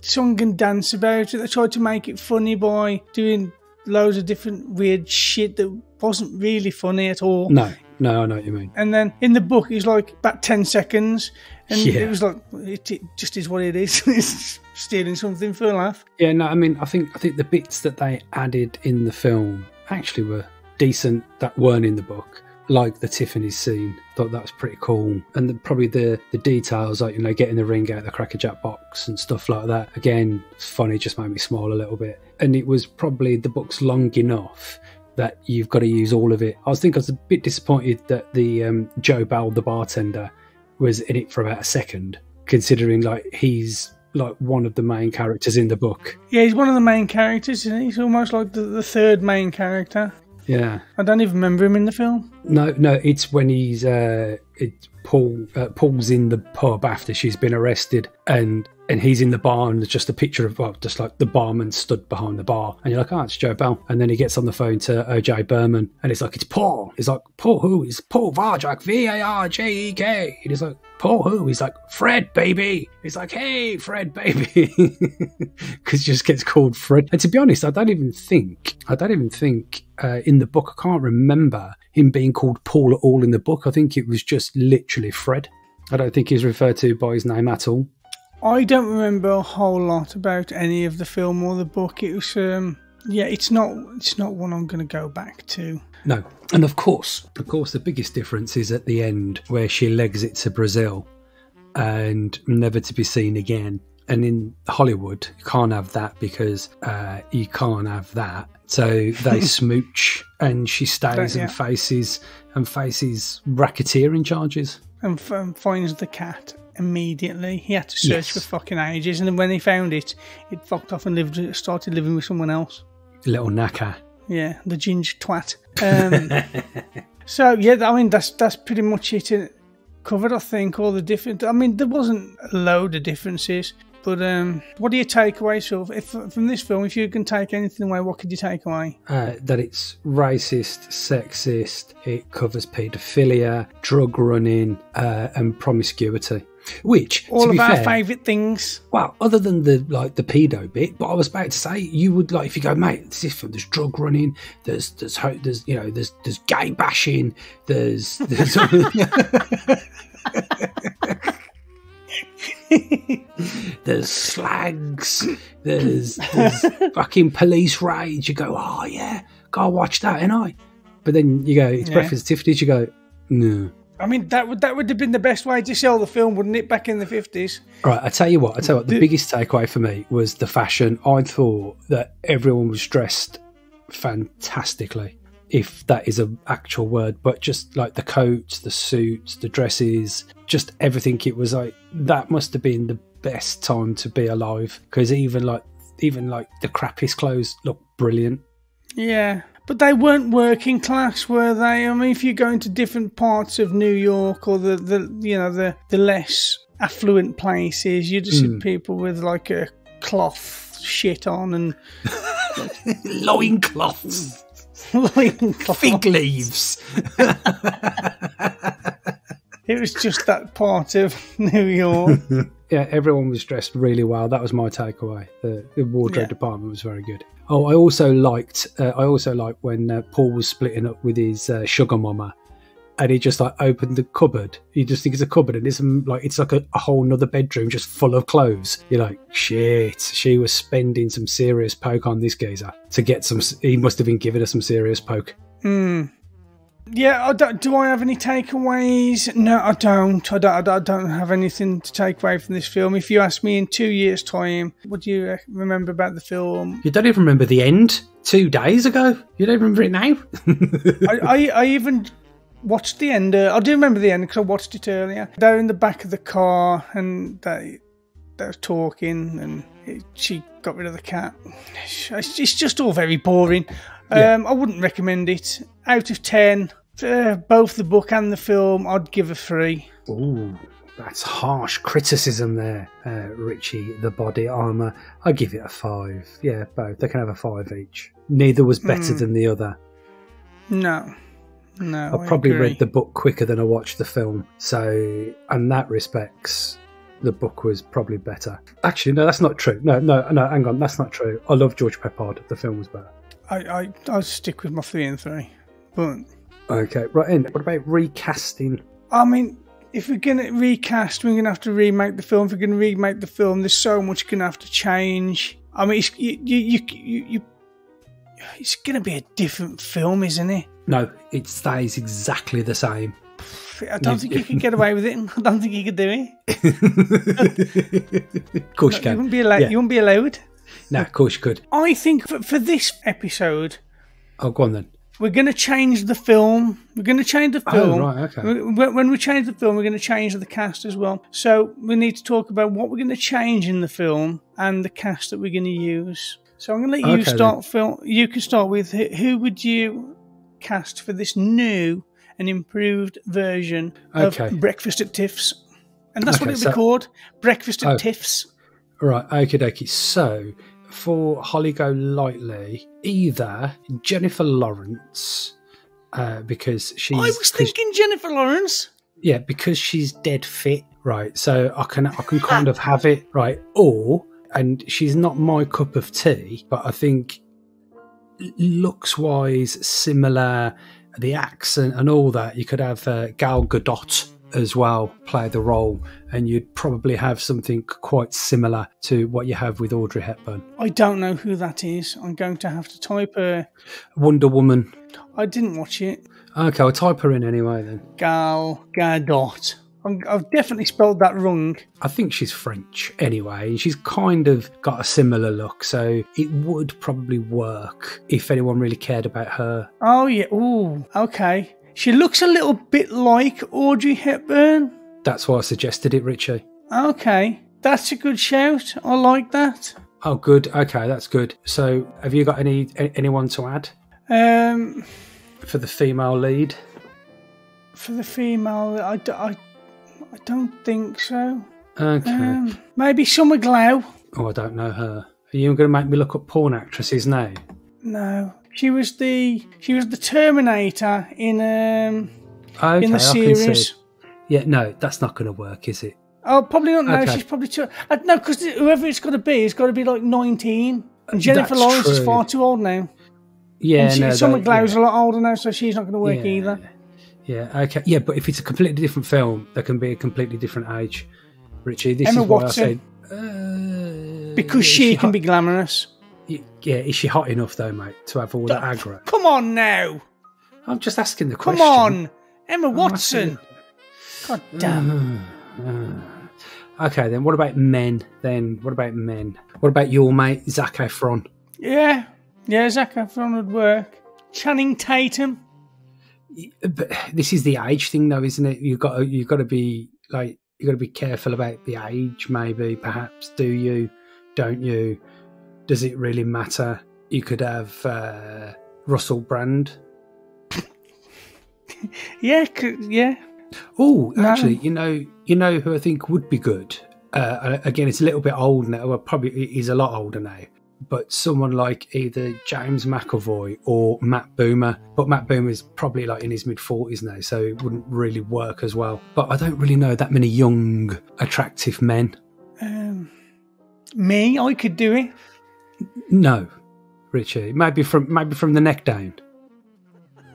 song and dance about it. They tried to make it funny by doing loads of different weird shit that wasn't really funny at all. No, no, I know what you mean. And then in the book, it's like about 10 seconds. And Yeah. it was like, it, it just is what it is. it's stealing something for a laugh. Yeah, no, I mean, I think I think the bits that they added in the film actually were decent that weren't in the book. Like the Tiffany scene, thought that was pretty cool, and the, probably the the details, like you know, getting the ring out of the Cracker Jack box and stuff like that. Again, it's funny, just made me smile a little bit. And it was probably the book's long enough that you've got to use all of it. I was think I was a bit disappointed that the um, Joe Bell, the bartender, was in it for about a second, considering like he's like one of the main characters in the book. Yeah, he's one of the main characters, isn't he? He's almost like the, the third main character. Yeah. I don't even remember him in the film. No, no, it's when he's uh, it Paul uh, Paul's in the pub after she's been arrested, and and he's in the bar, and there's just a picture of well, just like the barman stood behind the bar, and you're like, oh, it's Joe Bell, and then he gets on the phone to OJ Berman, and it's like, it's Paul. He's like, Paul who? It's Paul Varjak, V A R J E K. And he's like, Paul who? He's like, Fred baby. He's like, hey, Fred baby, because just gets called Fred. And to be honest, I don't even think, I don't even think uh, in the book, I can't remember him being called Paul at all in the book. I think it was just literally Fred. I don't think he's referred to by his name at all. I don't remember a whole lot about any of the film or the book. It was, um, yeah, it's not, it's not one I'm going to go back to. No. And of course, of course, the biggest difference is at the end where she legs it to Brazil and never to be seen again. And in Hollywood, you can't have that because uh, you can't have that. So they smooch, and she stays Yeah. and faces and faces racketeering charges. And, f- and finds the cat immediately. He had to search Yes. for fucking ages, and then when he found it, it fucked off and lived, started living with someone else. Little knacker. Yeah, the ginger twat. Um, so yeah, I mean that's that's pretty much it. It covered, I think, all the different. I mean, there wasn't a load of differences, but um, what do you take away? So, if from this film, if you can take anything away, what could you take away? uh, that it's racist, sexist, it covers paedophilia, drug running, uh, and promiscuity. Which, All of our fair, favourite things. well, other than the like the pedo bit, but I was about to say you would like if you go, mate, this is there's drug running, there's there's ho- there's you know there's there's gay bashing, there's there's there's slags, there's there's fucking police raids. You go, oh yeah, go watch that, and I. But then you go, it's Yeah. breakfast Tiffany's. You go, no. I mean, that would that would have been the best way to sell the film, wouldn't it? Back in the fifties. Right, I tell you what, I tell you what, the The- biggest takeaway for me was the fashion. I thought that everyone was dressed fantastically, if that is an actual word, but just like the coats, the suits, the dresses, just everything. It was like that must have been the best time to be alive because even like even like the crappiest clothes look brilliant. Yeah, but they weren't working class, were they? I mean, if you go into different parts of New York or the, the you know the the less affluent places, you just see hmm. people with like a cloth shit on and loin Loincloths, loincloth. fig leaves. It was just that part of New York. Yeah, everyone was dressed really well. That was my takeaway. The, the wardrobe Yeah. department was very good. Oh, I also liked. Uh, I also liked when uh, Paul was splitting up with his uh, sugar mama, and he just like opened the cupboard. You just think it's a cupboard, and it's um, like it's like a, a whole nother bedroom just full of clothes. You're like, shit. She was spending some serious poke on this geezer to get some. He must have been giving her some serious poke. Hmm. Yeah, I don't, do I have any takeaways? No, I don't. I don't. I don't- I don't have anything to take away from this film. If you ask me in two years' time, what do you remember about the film? You don't even remember the end two days ago. You don't remember it now. I, I, I even watched the end. Uh, I do remember the end because I watched it earlier. They're in the back of the car and they they're talking, and it, she got rid of the cat. It's, it's just all very boring. Um, I wouldn't recommend it. Out of ten, uh, both the book and the film, I'd give a three. Ooh, that's harsh criticism there, uh, Richie. The body armor. I give it a five. Yeah, both. They can have a five each. Neither was better than the other. No, no. I probably agree. read the book quicker than I watched the film, so in that respects, the book was probably better. Actually, no, that's not true. No, no, no. Hang on, that's not true. I love George Peppard. The film was better. I, I, I'll stick with my three and three. But Okay, right. In. What about recasting? I mean, if we're gonna recast, we're gonna have to remake the film. If we're gonna remake the film, there's so much gonna have to change. I mean, it's, you, you, you, you, you, it's gonna be a different film, isn't it? No, it stays exactly the same. I don't think you can get away with it. I don't think you could do it. Of course you You can. wouldn't be allowed. Yeah. You wouldn't be allowed. No, of course you could. I think for, for this episode, Oh, go on then. we're going to change the film. We're going to change the oh, film. Oh, right, okay. When we change the film, we're going to change the cast as well. So we need to talk about what we're going to change in the film and the cast that we're going to use. So I'm going to let you Okay, then. start. Phil, you can start with who, who would you cast for this new and improved version of Okay. Breakfast at Tiff's? And that's what Okay, it'll so- be called, Breakfast at Oh. Tiff's. Right, okie dokie. So, for Holly Golightly, either Jennifer Lawrence, uh, because she's. I was thinking Jennifer Lawrence. Yeah, because she's dead fit, right? So I can I can kind of have it, right? Or and she's not my cup of tea, but I think looks wise similar, the accent and all that. You could have uh, Gal Gadot as well play the role, and you'd probably have something quite similar to what you have with Audrey Hepburn. I don't know who that is. I'm going to have to type her. Wonder Woman. I didn't watch it. Okay, I'll type her in anyway then. Gal Gadot. I'm, I've definitely spelled that wrong. I think she's French anyway, and she's kind of got a similar look, so it would probably work if anyone really cared about her. Oh yeah. Ooh. Okay. She looks a little bit like Audrey Hepburn. That's why I suggested it, Richie. Okay. That's a good shout. I like that. Oh, good. Okay, that's good. So, have you got any anyone to add Um, for the female lead? for the female, I, d- I, I don't think so. Okay. Um, maybe Summer Glau. oh, I don't know her. Are you going to make me look up porn actresses now? No, she was the she was the Terminator in um Okay, in the series. Yeah, no, that's not going to work, is it? Oh, probably not. No, Okay. she's probably too. Uh, no, because whoever it's got to be, it's got to be like nineteen. And Jennifer That's Lawrence is far too old now. Yeah, and she, no, Summer Glau's yeah. a lot older now, so she's not going to work Yeah. either. Yeah, okay. Yeah, but if it's a completely different film, there can be a completely different age. Richie, this Emma is why Watson. I said. Uh, Because is she can hot- be glamorous. Yeah, is she hot enough though, mate, to have all that aggro? Come on now. I'm just asking the question. Come question. on. Emma Watson. God damn. Okay, then what about men? Then what about men? What about your mate Zac Efron? Yeah. Yeah, Zac Efron would work. Channing Tatum. But this is the age thing, though, isn't it? You've got you've got to be like you've got to be careful about the age. Maybe, perhaps, do you? Don't you? Does it really matter? You could have uh, Russell Brand. Yeah, yeah. Oh, No. actually, you know, you know who I think would be good. Uh, again, it's a little bit old now. Well, probably he's a lot older now. But someone like either James McAvoy or Matt Boomer. But Matt Boomer is probably like in his mid forties now, so it wouldn't really work as well. But I don't really know that many young, attractive men. Um, me, I could do it. No, Richie. Maybe from maybe from the neck down.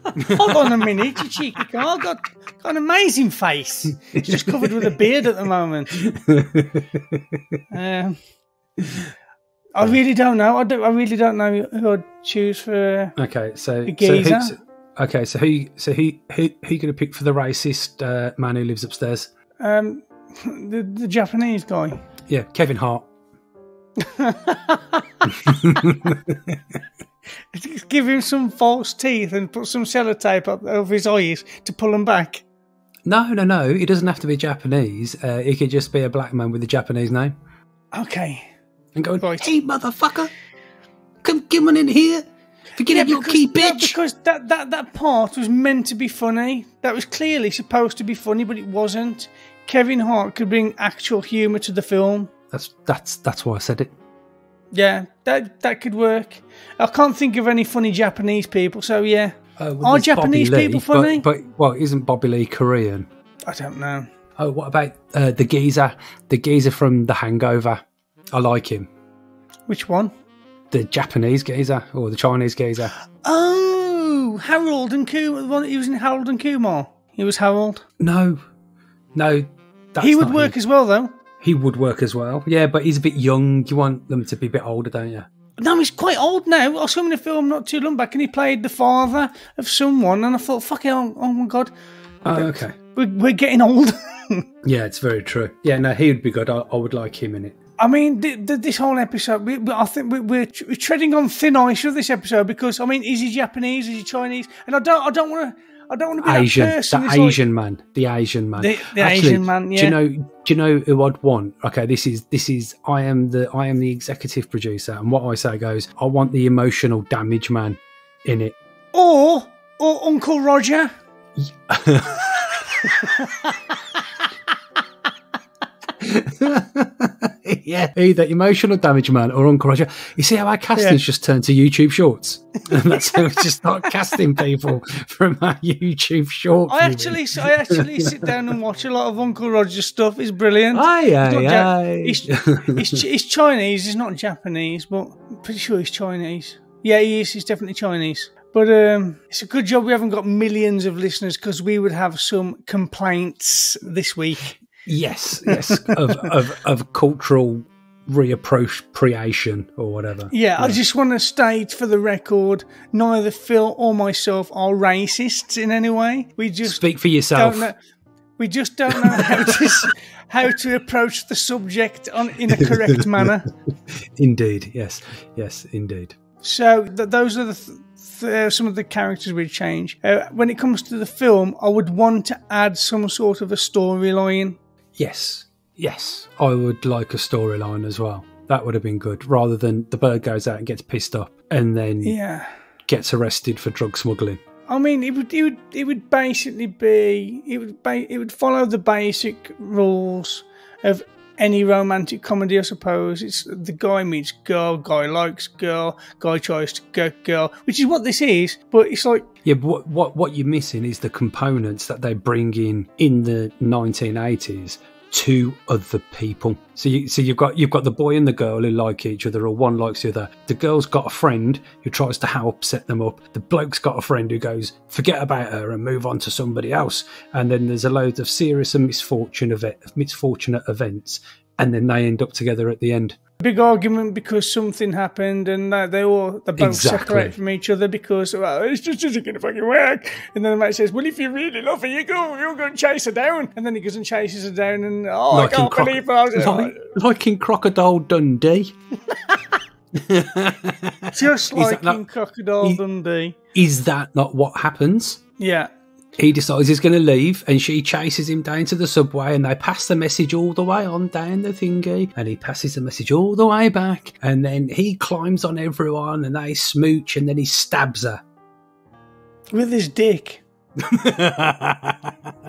Hold on a minute, you cheeky. I've got, got an amazing face. It's just covered with a beard at the moment. Um, I really don't know. I, don't, I really don't know who I'd choose for. Okay, so so geezer? who's- okay, so who so who who who you gonna pick for the racist uh, man who lives upstairs? Um, the, the Japanese guy. Yeah, Kevin Hart. Give him some false teeth and put some sellotape up over his eyes to pull them back. No, no, no. He doesn't have to be Japanese. Uh, he could just be a black man with a Japanese name Okay. and going, Right. "Hey, motherfucker, come come on in here, forget Yeah, your because- key, bitch." because that, that, that part was meant to be funny. That was clearly supposed to be funny, but it wasn't. Kevin Hart could bring actual humour to the film. That's that's that's why I said it. Yeah, that that could work. I can't think of any funny Japanese people, so yeah. Uh, Are Japanese Lee, people funny? But, but well, isn't Bobby Lee Korean? I don't know. Oh, what about uh, the geezer? The geezer from The Hangover. I like him. Which one? The Japanese geezer or the Chinese geezer. Oh, Harold and Kumar. The one he was in Harold and Kumar. He was Harold. No, no. That's he would work him. as well, though. He would work as well. Yeah, but he's a bit young. You want them to be a bit older, don't you? No, he's quite old now. I saw him in a film not too long back, and he played the father of someone, and I thought, "Fuck it! Oh, oh my god, Oh, okay. we're, we're getting old." Yeah, it's very true. Yeah, no, he would be good. I, I would like him in it. I mean, th- th- this whole episode, we, we- I think we, we're, we're treading on thin ice with this episode because, I mean, is he Japanese? Is he Chinese? And I don't, I don't want to, I don't want to be Asian, that person. the that's like- Asian man, the Asian man, The- the Asian man, Yeah. Do you know? Do you know who I'd want? Okay, this is this is. I am the I am the executive producer, and what I say goes. I want the emotional damage man in it. or or Uncle Roger. yeah, either emotional damage man or Uncle Roger. You see how our casting's Yeah. just turned to YouTube Shorts, and that's how we just start casting people from our YouTube shorts. I actually, I actually sit down and watch a lot of Uncle Roger stuff. It's brilliant. Aye, aye, aye. he's, he's, he's Chinese. He's not Japanese, but I'm pretty sure he's Chinese. Yeah, he is. He's definitely Chinese. But um, it's a good job we haven't got millions of listeners because we would have some complaints this week. Yes, yes, of, of of cultural reappropriation or whatever. Yeah, I just want to state for the record, neither Phil or myself are racists in any way. We just Speak for yourself. know. We just don't know how to how to approach the subject on in a correct manner. Indeed, yes, yes, indeed. So th- those are the th- uh, some of the characters we'd change. Uh, when it comes to the film, I would want to add some sort of a storyline. Yes, yes. I would like a storyline as well. That would have been good, rather than the bird goes out and gets pissed up and then Yeah. gets arrested for drug smuggling. I mean, it would, it would, it would basically be, it would, ba- it would follow the basic rules of any romantic comedy, I suppose. It's the guy meets girl, guy likes girl, guy tries to get girl, which is what this is. But it's like, Yeah, what, what what you're missing is the components that they bring in in the 1980s to other people. So you so you've got you've got the boy and the girl who like each other, or one likes the other. The girl's got a friend who tries to help set them up. The bloke's got a friend who goes forget about her and move on to somebody else. And then there's a load of serious and misfortune misfortunate events, and then they end up together at the end. Big argument because something happened and uh, they all they both Exactly. separate from each other because well, it's just isn't gonna fucking work. And then the mate says, "Well, if you really love her, you go, you're going to chase her down." And then he goes and chases her down, and oh, I can't Croc- believe I was like, like in Crocodile Dundee. just like that- in Crocodile he- Dundee. Is that not what happens? Yeah, he decides he's going to leave and she chases him down to the subway and they pass the message all the way on down the thingy and he passes the message all the way back and then he climbs on everyone and they smooch and then he stabs her with his dick.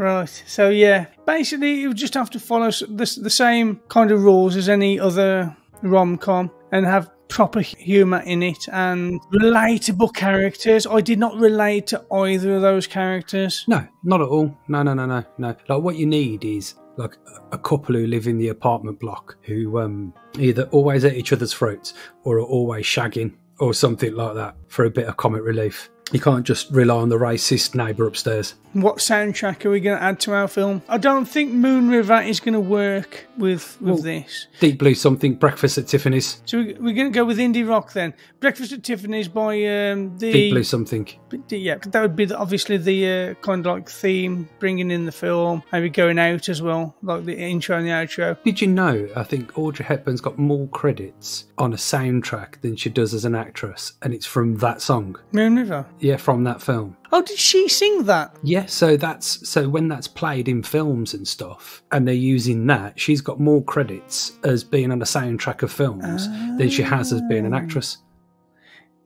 Right. So yeah, basically you just have to follow the, the same kind of rules as any other rom com and have proper humour in it and relatable characters. I did not relate to either of those characters. No, not at all. No, no, no, no, no. Like what you need is like a couple who live in the apartment block who um either always at each other's throats or are always shagging or something like that for a bit of comic relief. You can't just rely on the racist neighbour upstairs. What soundtrack are we going to add to our film? I don't think Moon River is going to work with with Well- this. Deep Blue something, Breakfast at Tiffany's, So we- we're going to go with indie rock then. Breakfast at Tiffany's by um, the Deep Blue something. Yeah, that would be the, obviously the uh, kind of like theme, bringing in the film, maybe going out as well, like the intro and the outro. Did you know? I think Audrey Hepburn's got more credits on a soundtrack than she does as an actress, and it's from that song. Moon River. Yeah, from that film. Oh, did she sing that? Yeah, so that's so when that's played in films and stuff, and they're using that, she's got more credits as being on the soundtrack of films than she has as being an actress.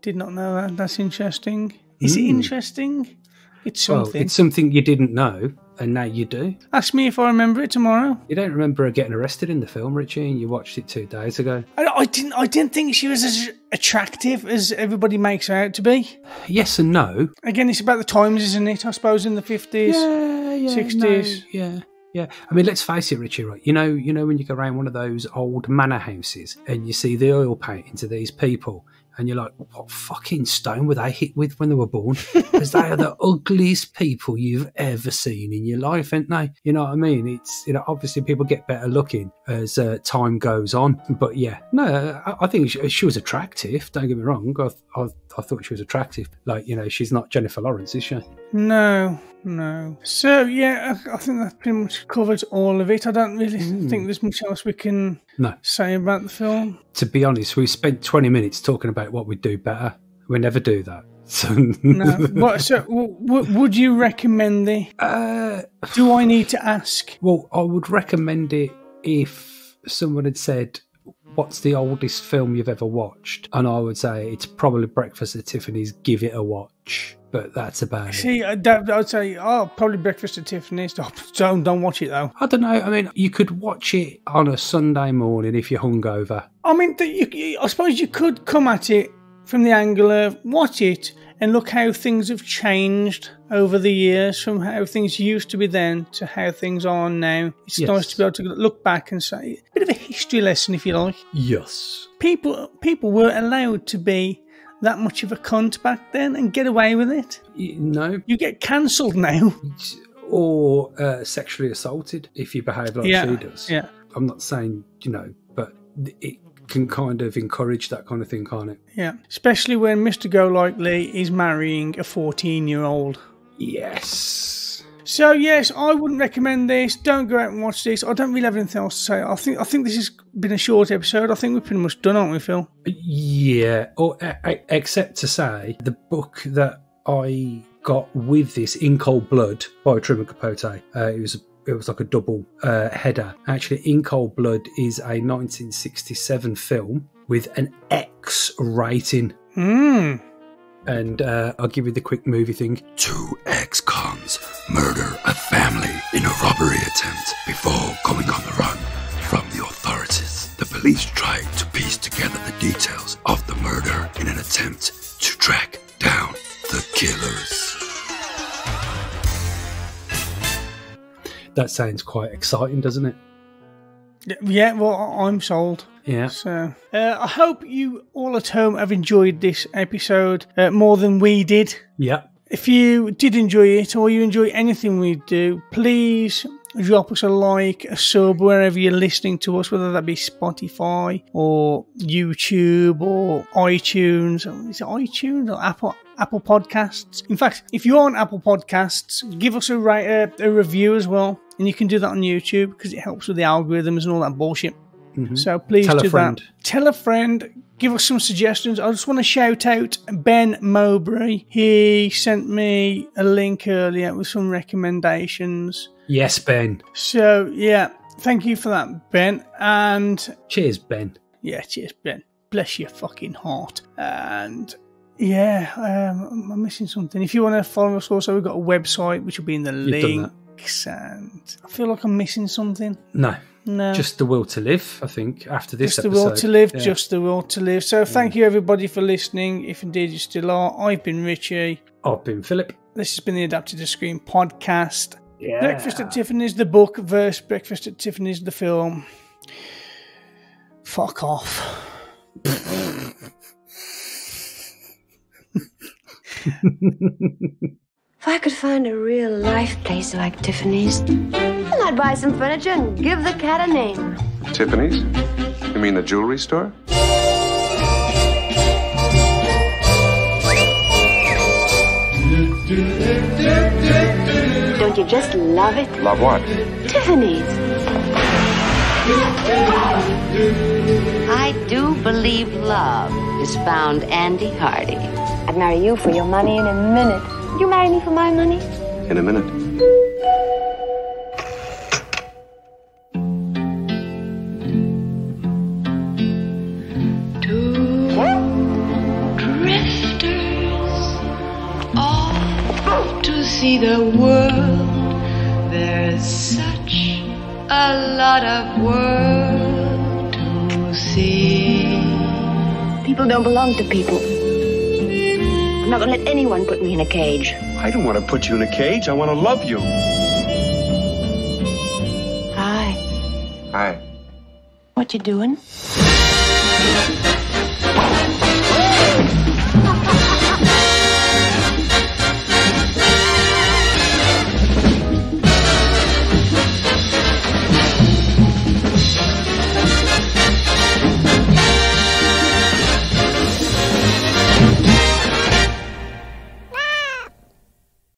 Did not know that. That's interesting. Is it Mm. interesting? It's something. Well, it's something you didn't know, and now you do. Ask me if I remember it tomorrow. You don't remember her getting arrested in the film, Richie, and you watched it two days ago. I, I didn't. I didn't think she was as attractive as everybody makes her out to be. Yes and no. Again, it's about the times, isn't it? I suppose in the fifties. Yeah, yeah, 60s. no, yeah, yeah. I mean, let's face it, Richie. Right? You know, you know when you go around one of those old manor houses and you see the oil painting to these people, and you're like, "What fucking stone were they hit with when they were born?" Because they are the ugliest people you've ever seen in your life, aren't they? You know what I mean? It's you know, obviously people get better looking as uh, time goes on, but yeah, no, I, I think she, she was attractive. Don't get me wrong. I, I, I thought she was attractive. Like you know, she's not Jennifer Lawrence, is she? No, no. So yeah, I, I think that pretty much covers all of it. I don't really Hmm. think there's much else we can No. say about the film. to be honest, we spent 20 minutes talking about what we'd do better. We never do that. So, No. what? So, w- w- would you recommend the? uh, Do I need to ask? well, I would recommend it if someone had said, What's the oldest film you've ever watched? And I would say it's probably Breakfast at Tiffany's, give it a watch. But that's about it. See, I I'd say, oh, probably Breakfast at Tiffany's. Don't, don't, don't watch it though. I don't know. I mean, you could watch it on a Sunday morning if you're hungover. I mean, the, you, you- I suppose you could come at it from the angle of watch it and look how things have changed over the years from how things used to be then to how things are now. It's Yes. nice to be able to look back and say a bit of a history lesson, if you like. Yes. People people were allowed to be that much of a cunt back then and get away with it. No. You get cancelled now. Or uh, sexually assaulted if you behave like yeah, she does. yeah, I'm not saying, you know, but it can kind of encourage that kind of thing, can't it? yeah. Especially when Mr. Golightly is marrying a 14 year old. Yes. So yes, I wouldn't recommend this. Don't go out and watch this. I don't really have anything else to say. I think I think this has been a short episode. I think we're pretty much done, aren't we, Phil? Yeah. Or except to say, the book that I got with this, In Cold Blood by Truman Capote, uh, it was it was like a double uh, header. Actually, In Cold Blood is a 1967 film with an X rating. Hmm. And uh, I'll give you the quick movie thing. Two ex-cons murder a family in a robbery attempt before going on the run from the authorities. The police try to piece together the details of the murder in an attempt That sounds quite exciting, doesn't it? Yeah. Well, I'm sold. Yeah. So uh, I hope you all at home have enjoyed this episode uh, more than we did. Yeah. If you did enjoy it or you enjoy anything we do, please drop us a like, a sub wherever you're listening to us, whether that be Spotify or YouTube or iTunes. Is it iTunes or Apple Apple Podcasts? In fact, if you're on Apple Podcasts, give us a, ra- uh, a review as well. And you can do that on YouTube because it helps with the algorithms and all that bullshit. So please Tell a do friend. that. Tell a friend. Give us some suggestions. I just want to shout out Ben Mowbray. He sent me a link earlier with some recommendations. Yes, Ben. So yeah, thank you for that, Ben. And Cheers, Ben. yeah, cheers, Ben. Bless your fucking heart. And yeah, um, I'm missing something. If you want to follow us, also we've got a website which will be in the You've done that. links. And I feel like I'm missing something. No, No. Just the will to live, I think, after this Just the will to live, Yeah. just the will to live. So thank mm. you everybody for listening, if indeed you still are. I've been Richie. I've been Philip. This has been the Adapted to Screen podcast. Yeah. Breakfast at Tiffany's, the book, versus Breakfast at Tiffany's, the film. Fuck off. If I could find a real life place like Tiffany's, then I'd buy some furniture and give the cat a name. Tiffany's? You mean the jewelry store? Don't you just love it? Love what? Tiffany's. I do believe love has found Andy Hardy. I'd marry you for your money in a minute. Would you marry me for my money? In a minute. drifters off to see the world. There's such a lot of world to see. People don't belong to people. I'm not gonna let anyone put me in a cage. I don't want to put you in a cage. I want to love you. Hi. Hi. What you doing?